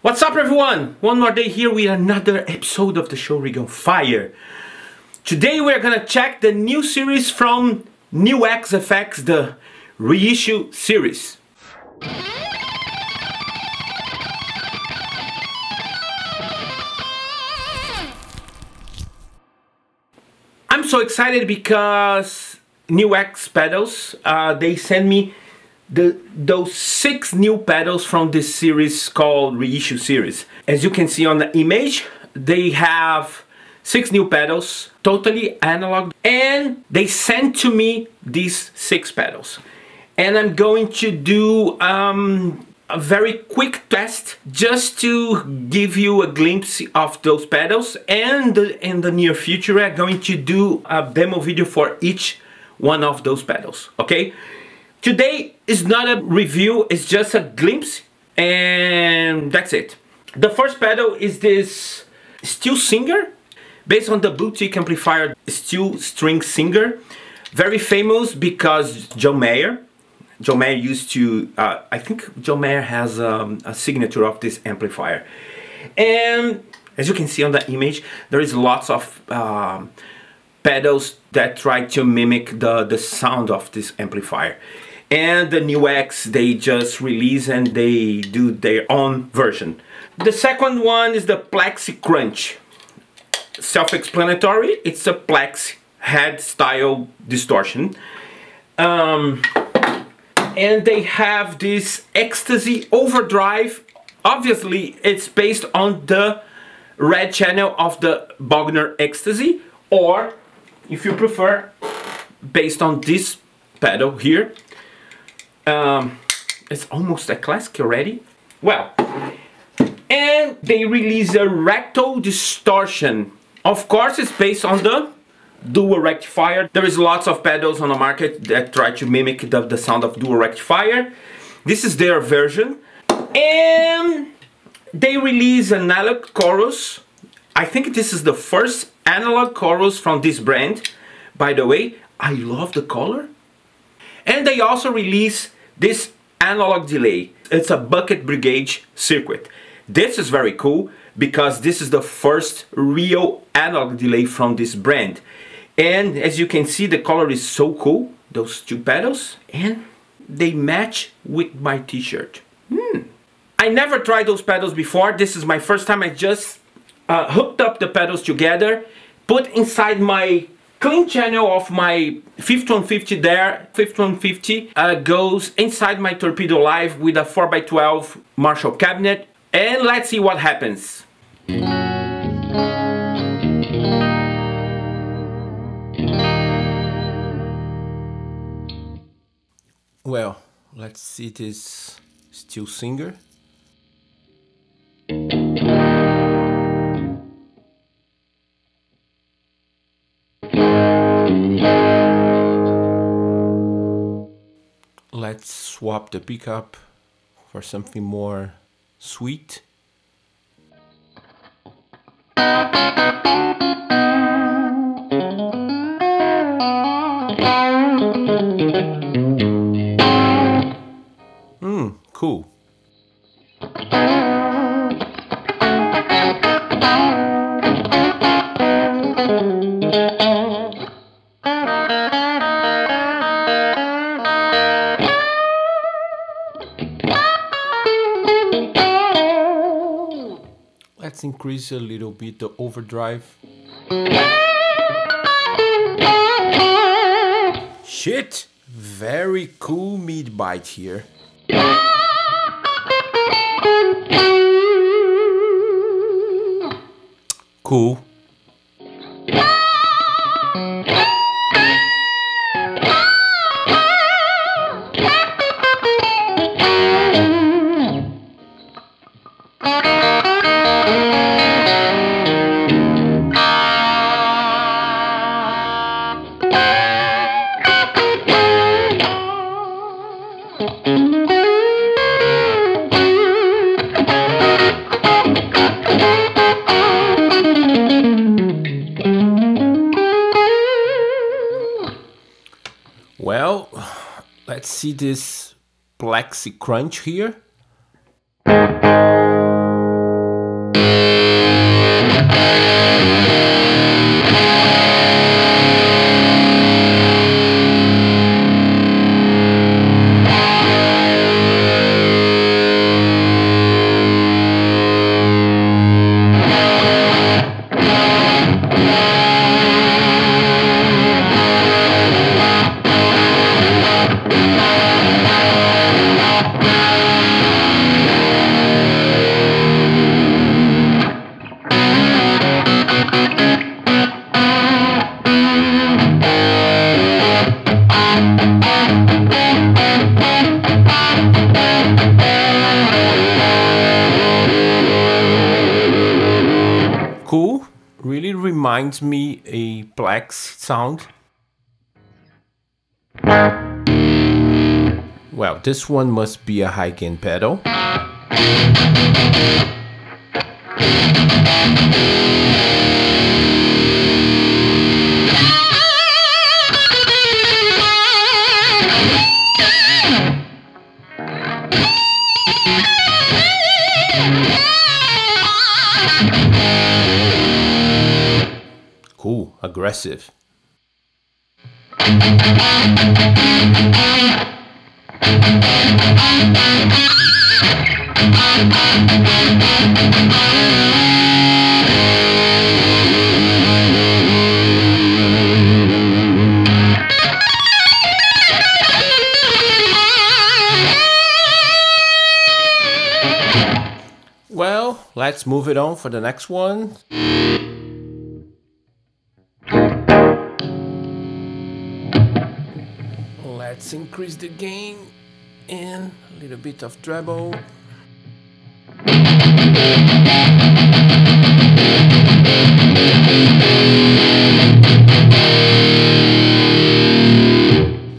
What's up everyone? One more day here with another episode of the show Rig on Fire. Today we're gonna check the new series from Nux FX, the reissue series. I'm so excited because Nux pedals, uh, they sent me the, those six new pedals from this series called Reissue Series. As you can see on the image, they have six new pedals, totally analog, and they sent to me these six pedals. And I'm going to do um, a very quick test just to give you a glimpse of those pedals and in the near future I'm going to do a demo video for each one of those pedals, okay? Today is not a review, it's just a glimpse and that's it. The first pedal is this Steel Singer based on the boutique amplifier Steel String Singer. Very famous because Joe Mayer. Joe Mayer used to, uh, I think Joe Mayer has um, a signature of this amplifier. And as you can see on the image, there is lots of um, pedals that try to mimic the, the sound of this amplifier and the Nux they just release and they do their own version. The second one is the Plexi Crunch. Self-explanatory, it's a Plex head style distortion. Um, and they have this Ecstasy Overdrive. Obviously, it's based on the red channel of the Bogner Ecstasy, or if you prefer, based on this pedal here, um, it's almost a classic already. Well, and they release a Recto distortion. Of course, it's based on the dual rectifier. There is lots of pedals on the market that try to mimic the, the sound of dual rectifier. This is their version. And they release an analog chorus. I think this is the first analog chorus from this brand. By the way, I love the color. And they also release this analog delay, it's a bucket brigade circuit. This is very cool because this is the first real analog delay from this brand. And as you can see, the color is so cool, those two pedals, and they match with my t-shirt. Hmm. I never tried those pedals before. This is my first time. I just uh, hooked up the pedals together, put inside my clean channel of my 5150 there, 5150 uh, goes inside my Torpedo Live with a 4x12 Marshall cabinet and let's see what happens. Well, let's see this Steel Singer. Let's swap the pickup for something more sweet. Hmm, cool. Let's increase a little bit the overdrive. Shit! Very cool mid bite here. Cool. Well, let's see this Plexi Crunch here. Reminds me a Plex sound. Well, this one must be a high gain pedal. Aggressive. Well, let's move it on for the next one. Let's increase the gain and a little bit of treble.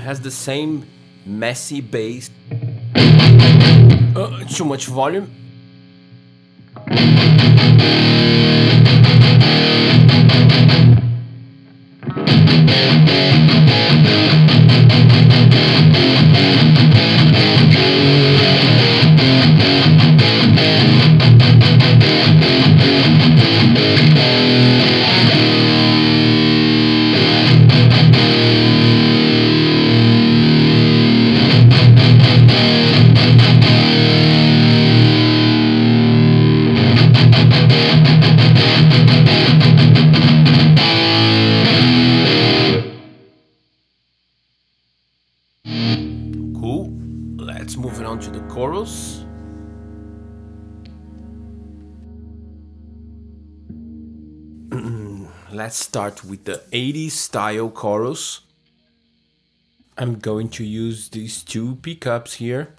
Has the same messy bass. Uh, too much volume. Let's start with the 80s style chorus. I'm going to use these two pickups here.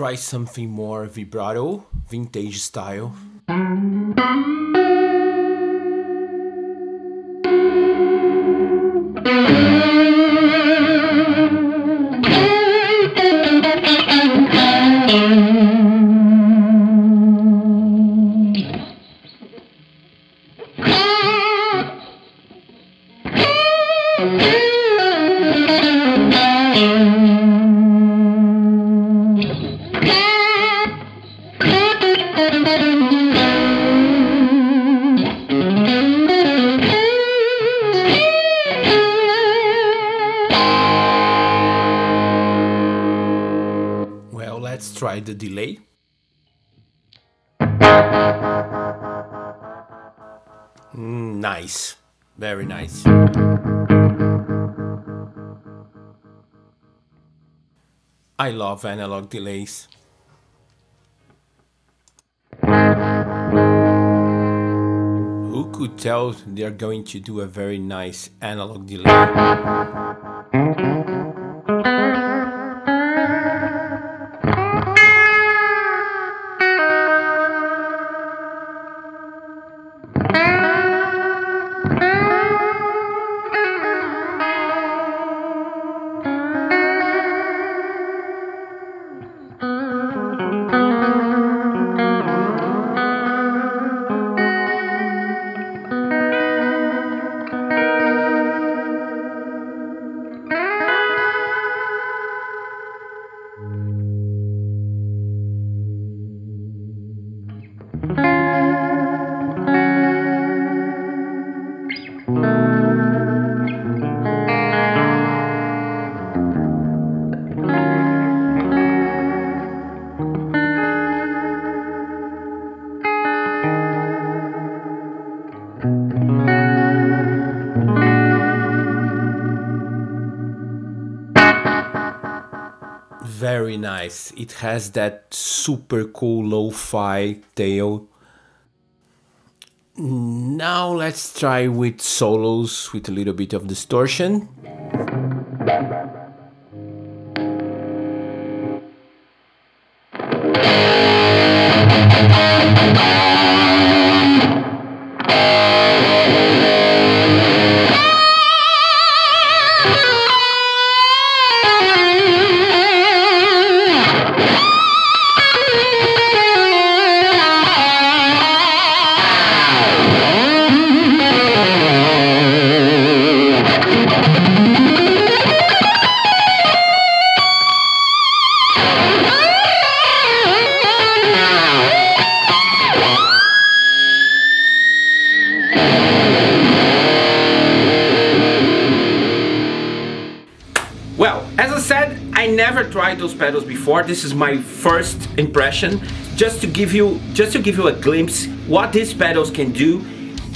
Try something more vibrato, vintage style. Try the delay. Mm, nice. Very nice. I love analog delays. Who could tell they're going to do a very nice analog delay? Thank you. Very nice. It has that super cool lo-fi tail. Now let's try with solos with a little bit of distortion. Never tried those pedals before. This is my first impression, just to give you just to give you a glimpse what these pedals can do.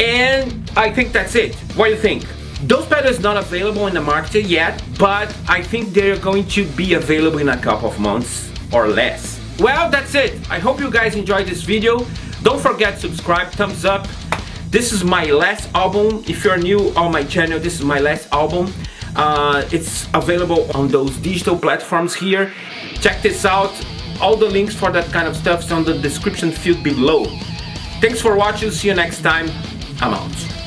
And I think that's it. What do you think? Those pedals not available in the market yet, but I think they're going to be available in a couple of months or less. Well, that's it. I hope you guys enjoyed this video. Don't forget subscribe, thumbs up. This is my last album. If you're new on my channel, this is my last album. Uh, it's available on those digital platforms here. Check this out. All the links for that kind of stuff is on the description field below. Thanks for watching. See you next time. I'm out.